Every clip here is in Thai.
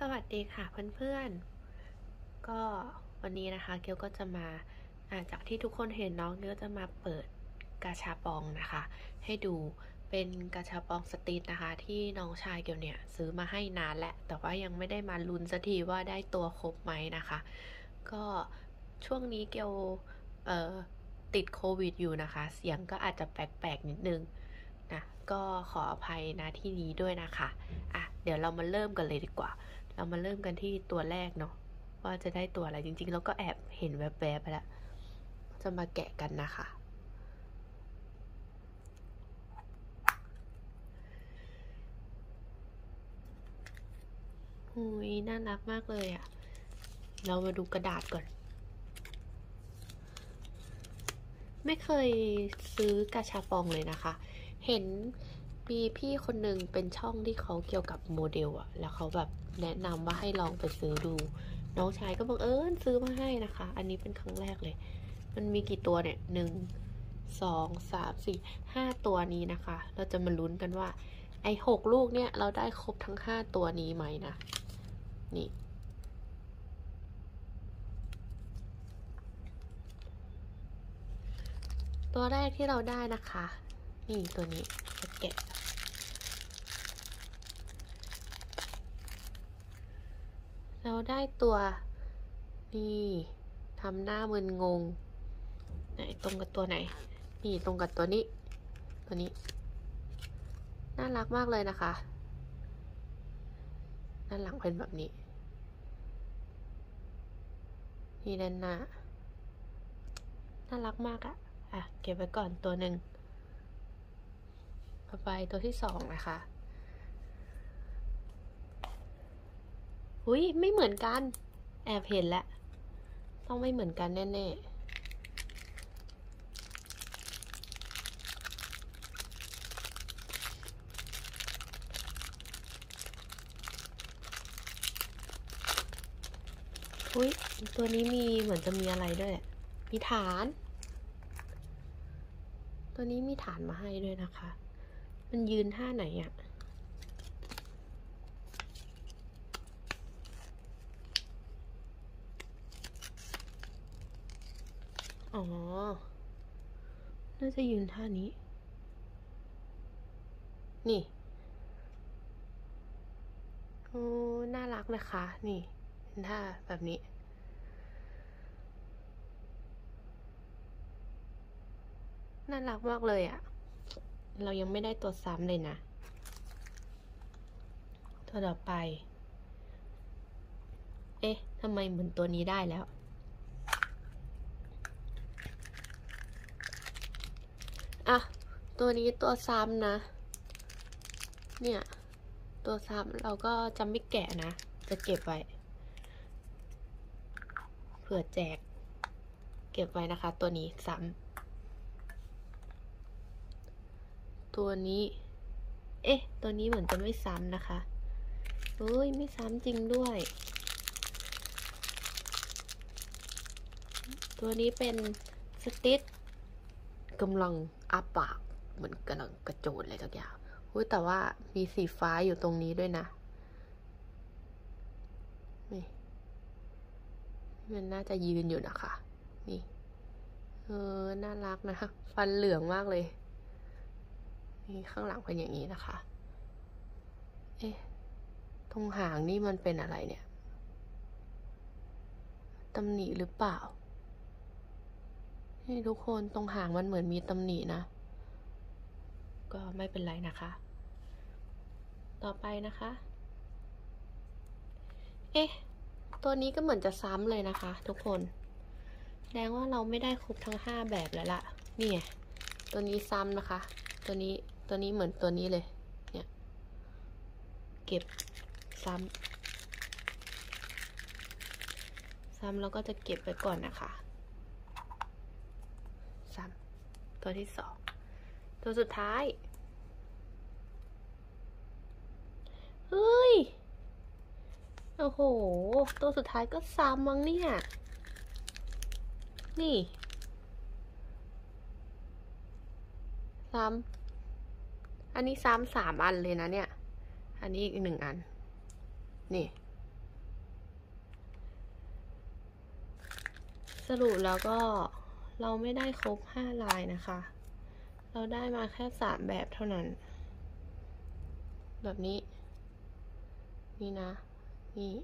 สวัสดีค่ะเพื่อนๆ ก็วันนี้นะคะเกียวก็จะมาจากที่ทุกคนเห็นน้องเกียวจะมาเปิดกาชาปองนะคะ ให้ดูเป็นกาชาปองสตรีทนะคะ ที่น้องชายเกียวเนี่ยซื้อมาให้นานแหละแต่ว่ายังไม่ได้มาลุ้นสักทีว่าได้ตัวครบไหมนะคะ ก็ช่วงนี้เกียวติดโควิดอยู่นะคะ เสียงก็อาจจะแปลกๆนิดนึงนะก็ขออภัยนะที่นี้ด้วยนะคะ อะ เดี๋ยวเรามาเริ่มกันเลยดีกว่า เรามาเริ่มกันที่ตัวแรกเนาะว่าจะได้ตัวอะไรจริงๆ แล้วก็แอบเห็นแวบๆไปแล้วจะมาแกะกันนะคะ หุยน่ารักมากเลยอะ่ะ เรามาดูกระดาษก่อน ไม่เคยซื้อกาชาปองเลยนะคะ เห็น มีพี่คนหนึ่งเป็นช่องที่เขาเกี่ยวกับโมเดลอะแล้วเขาแบบแนะนำว่าให้ลองไปซื้อดู น้องชายก็บังเอิญซื้อมาให้นะคะ อันนี้เป็นครั้งแรกเลย มันมีกี่ตัวเนี่ยหนึ่งสองสามสี่ห้าตัวนี้นะคะ เราจะมาลุ้นกันว่า ไอ้หกลูกเนี่ย เราได้ครบทั้งห้าตัวนี้ไหมนะ นี่ ตัวแรกที่เราได้นะคะ นี่ตัวนี้จะแกะ เรา ได้ตัวนี่ทำหน้ามึนงง ไหนตรงกับตัวไหน นี่ตรงกับตัวนี้ ตัวนี้ น่ารักมากเลยนะคะด้านหลังเป็นแบบนี้ นี่ด้านหน้า น่ารักมากอะอะ เก็บไว้ก่อนตัวหนึ่งต่อไปตัวที่สองนะคะ อุ้ยไม่เหมือนกัน แอบเห็นแล้วต้องไม่เหมือนกันแน่ๆอุ้ยตัวนี้มีเหมือนจะมีอะไรด้วย มีฐาน ตัวนี้มีฐานมาให้ด้วยนะคะ มันยืนท่าไหนอะ่ะ อ๋อ น่าจะยืนท่านี้ นี่ โอ้ น่ารักนะคะ นี่ เป็นท่าแบบนี้ น่ารักมากเลยอะ่ะ เรายังไม่ได้ตัวซ้ำเลยนะ ตัวต่อไป เอ๊ะ ทำไมเหมือนตัวนี้ได้แล้ว อะ ตัวนี้ตัวซ้ำนะ เนี่ย ตัวซ้ำเราก็จะไม่แกะนะ จะเก็บไว้ เผื่อแจก เก็บไว้นะคะ ตัวนี้ซ้ำตัวนี้ เอ๊ะ ตัวนี้เหมือนจะไม่ซ้ำนะคะเอ้ย ไม่ซ้ำจริงด้วย ตัวนี้เป็นสติ๊ดกำลัง อาปากเหมือนกำลังกระโจนอะไรสักอย่างอุ้ยแต่ว่ามีสีฟ้าอยู่ตรงนี้ด้วยนะนี่มันน่าจะยืนอยู่นะคะ นี่ เออ น่ารักนะคะฟันเหลืองมากเลย นี่ข้างหลังเป็นอย่างนี้นะคะ เอ๊ะ ตรงหางนี่มันเป็นอะไรเนี่ย ตำหนิหรือเปล่า นี่ทุกคนตรงหางมันเหมือนมีตำหนินะ ก็ไม่เป็นไรนะคะ ต่อไปนะคะ เอ๊ะ ตัวนี้ก็เหมือนจะซ้ำเลยนะคะ ทุกคน แสดงว่าเราไม่ได้ครบทั้งห้าแบบแล้วล่ะ นี่ไงตัวนี้ซ้ำนะคะ ตัวนี้ตัวนี้เหมือนตัวนี้เลย เนี่ย เก็บซ้ำซ้ำแล้วก็จะเก็บไว้ก่อนนะคะ ซ้ตัวที่สองตัวสุดท้าย เฮ้ย โอ้โห ตัวสุดท้ายก็ซ้ำมั้งเนี่ย นี่ซ้ำอันนี้ซ้ำสามอันเลยนะเนี่ย อันนี้อีกหนึ่งอัน นี่ สรุปแล้วก็ เราไม่ได้ครบห้าลายนะคะ เราได้มาแค่สามแบบเท่านั้น แบบนี้ นี่นะ นี่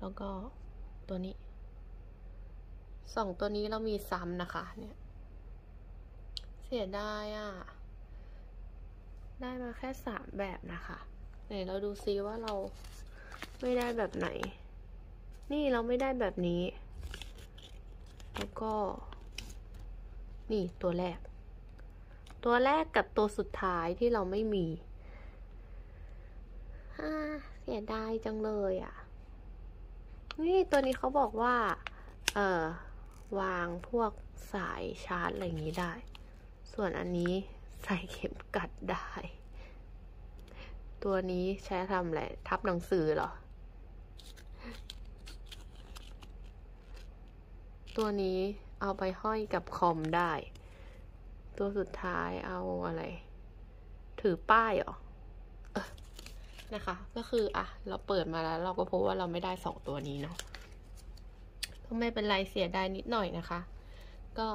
แล้วก็ตัวนี้ สองตัวนี้เรามีซ้ำนะคะ เนี่ย เสียดายอะ ได้มาแค่สามแบบนะคะไหนเราดูซิว่าเราไม่ได้แบบไหน นี่เราไม่ได้แบบนี้ แล้วก็ นี่ตัวแรก ตัวแรกกับตัวสุดท้ายที่เราไม่มีเสียดายจังเลยอะ นี่ตัวนี้เขาบอกว่า เออวางพวกสายชาร์จอะไรอย่างนี้ได้ ส่วนอันนี้ใส่เข็มกัดได้ ตัวนี้ใช้ทำอะไร ทับหนังสือเหรอ ตัวนี้เอาไปห้อยกับคอมได้ ตัวสุดท้ายเอาอะไร ถือป้ายเหรอออนะคะ ก็คืออะ เราเปิดมาแล้ว เราก็พบว่าเราไม่ได้สองตัวนี้เนาะก็ไม่เป็นไรเสียดายนิดหน่อยนะคะ ก็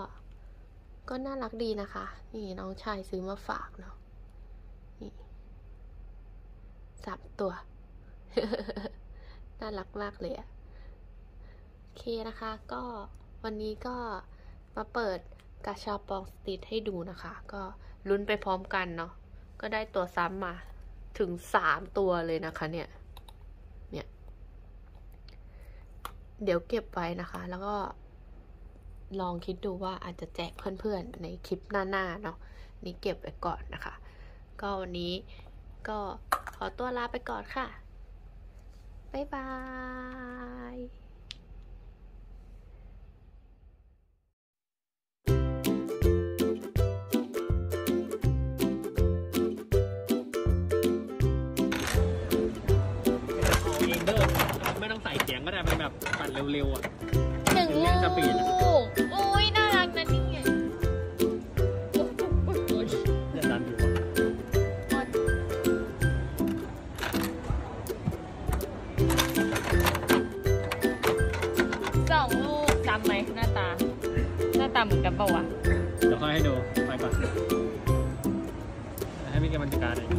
ก็น่ารักดีนะคะ นี่น้องชายซื้อมาฝากเนาะนี่สับตัว น่ารักมากเลยอะโอเคนะคะก็ วันนี้ก็มาเปิดกาชาปองสตรีทให้ดูนะคะ ก็ลุ้นไปพร้อมกันเนาะก็ได้ตัวซ้ำมาถึงสามตัวเลยนะคะเนี่ย เนี่ย เดี๋ยวเก็บไว้นะคะ แล้วก็ลองคิดดูว่าอาจจะแจกเพื่อนๆ ในคลิปหน้าๆเนาะนี่เก็บไว้ก่อนนะคะ ก็วันนี้ก็ขอตัวลาไปก่อนค่ะ บ๊ายบาย เร็วๆอะ หนึ่งเล่ลูนสปีดอะกอุ้ยน่ารักนะนี่ไงจะดันอยู่อะสองลูกจำไหมหน้าตา หน้าตาเหมือนกันเปล่าวะเดี๋ยวค่อยให้ดูไปก่อนให้พี่แกมันจัดการเอง